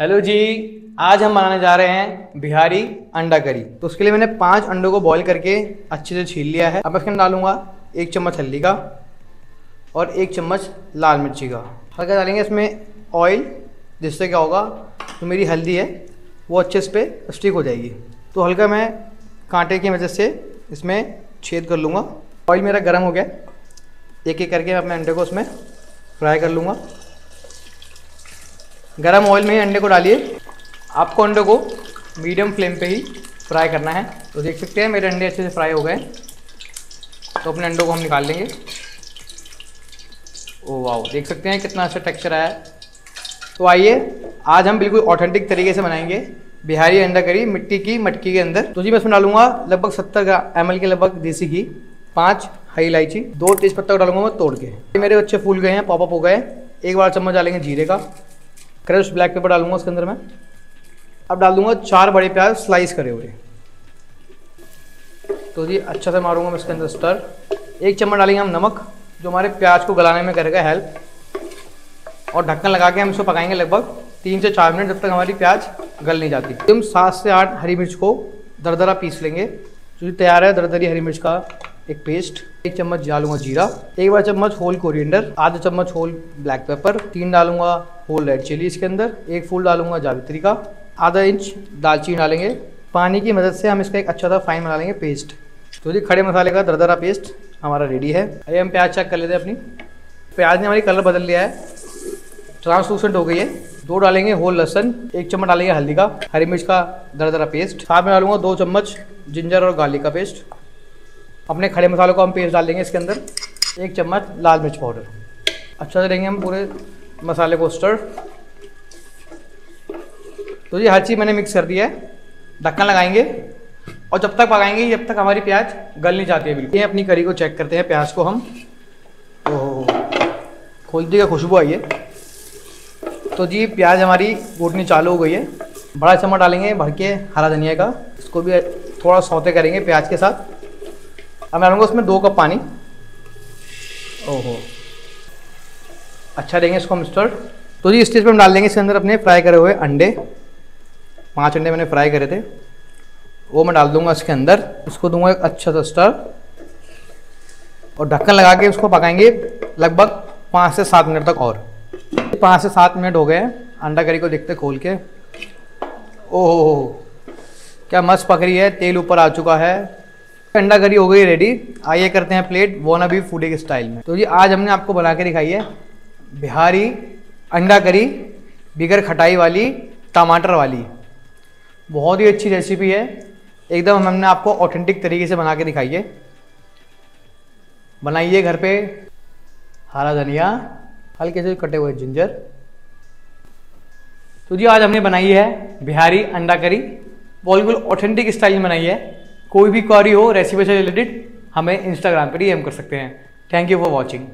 Hello जी, आज हम बनाने जा रहे हैं बिहारी अंडा करी। तो उसके लिए मैंने पाँच अंडों को बॉईल करके अच्छे से छील लिया है। अब इसके अंदर डालूँगा एक चम्मच हल्दी का और एक चम्मच लाल मिर्ची का। हल्का डालेंगे इसमें ऑयल जिससे क्या होगा तो मेरी हल्दी है, वो अच्छे से पे स्टिक हो जाएगी। तो हल्का मैं कांटे की वजह से इसमें छेद कर लूँगा। ऑयल मेरा गर्म हो गया। एक एक करके मैं अपने अंडे को उसमें फ्राई कर लूँगा। गरम ऑयल में ही अंडे को डालिए। आपको अंडे को मीडियम फ्लेम पे ही फ्राई करना है। तो देख सकते हैं, मेरे अंडे अच्छे से फ्राई हो गए। तो अपने अंडों को हम निकाल लेंगे। ओ वाह देख सकते हैं कितना अच्छा टेक्सचर आया। है तो आइए, आज हम बिल्कुल ऑथेंटिक तरीके से बनाएँगे। बिहारी अंडा करी मिट्टी की मटकी के अंदर। तो जी, मैं इसमें डालूँगा लगभग सत्तर एम के लगभग देसी घी, पाँच हरी इलायची, दो तेज पत्ता डालूँगा मैं तोड़ के। मेरे अच्छे फूल गए हैं पॉपअप हो गए। एक बार चम्मच डालेंगे जीरे का। क्रश ब्लैक पेपर डालूँगा उसके अंदर मैं। अब डाल दूँगा चार बड़े प्याज स्लाइस करे हुए। तो जी अच्छा से मारूँगा मैं इसके अंदर स्टर एक चम्मच डालेंगे हम नमक, जो हमारे प्याज को गलाने में करेगा हेल्प और ढक्कन लगा के हम इसको पकाएँगे लगभग तीन से चार मिनट जब तक हमारी प्याज गल नहीं जाती। हम सात से आठ हरी मिर्च को दरदरा पीस लेंगे। जो तैयार है, दरदरी हरी मिर्च का एक पेस्ट एक चम्मच डालूँगा जीरा, एक बार चम्मच होल कोरिएंडर आधा चम्मच होल ब्लैक पेपर तीन डालूँगा होल रेड चिली इसके अंदर, एक फूल डालूँगा जावित्री का, आधा इंच दालचीनी डालेंगे। पानी की मदद से हम इसका एक अच्छा सा फाइन बना लेंगे पेस्ट तो जी, खड़े मसाले का दरदरा पेस्ट हमारा रेडी है। अभी हम प्याज चेक कर लेते हैं अपनी। प्याज ने हमारी कलर बदल लिया है। ट्रांसलूसेंट हो गई है। दो डालेंगे होल लहसन, एक चम्मच डालेंगे हल्दी का, हरी मिर्च का दरदरा पेस्ट साथ में डालूँगा दो चम्मच जिंजर और गार्लिक का पेस्ट अपने खड़े मसालों को हम पेस्ट डाल देंगे इसके अंदर। एक चम्मच लाल मिर्च पाउडर। अच्छा से देंगे हम पूरे मसाले को स्टर तो ये हर चीज़ मैंने मिक्स कर दिया है। ढक्कन लगाएँगे। और जब तक पकाएँगे जब तक हमारी प्याज गल नहीं जाती है बिल्कुल। ये अपनी करी को चेक करते हैं, प्याज को हम। ओह खोलती का खुशबू है। तो जी, प्याज हमारी कूटनी चालू हो गई है। बड़ा चम्मच डालेंगे भर के हरा धनिया का। इसको भी थोड़ा सौते करेंगे प्याज के साथ। अब मैं डालूँगा उसमें दो कप पानी। ओहो। अच्छा देंगे इसको हम स्टर तो जी स्टेज पर हम डाल देंगे, इसके अंदर अपने फ्राई करे हुए अंडे। पाँच अंडे मैंने फ्राई करे थे। वो मैं डाल दूँगा इसके अंदर। इसको दूँगा एक अच्छा सा स्टर और ढक्कन लगा के उसको पकाएँगे लगभग पाँच से सात मिनट तक और। पाँच से सात मिनट हो गए अंडा करी को देखते खोल के। ओहो। क्या मस्त पक रही है, तेल ऊपर आ चुका है। अंडा करी हो गई रेडी आइए करते हैं प्लेट वो ना भी फूडे के स्टाइल में। तो जी, आज हमने आपको बना के दिखाई है बिहारी अंडा करी बिगर खटाई वाली, टमाटर वाली। बहुत ही अच्छी रेसिपी है। एकदम हमने आपको ऑथेंटिक तरीके से बना के दिखाई है। बनाइए घर पे हरा धनिया, हल्के से कटे हुए जिंजर तो जी, आज हमने बनाई है बिहारी अंडा करी बिल्कुल ऑथेंटिक स्टाइल में बनाई है। कोई भी क्वारी हो रेसिपी से रिलेटेड हमें इंस्टाग्राम पर एम कर सकते हैं। Thank you for watching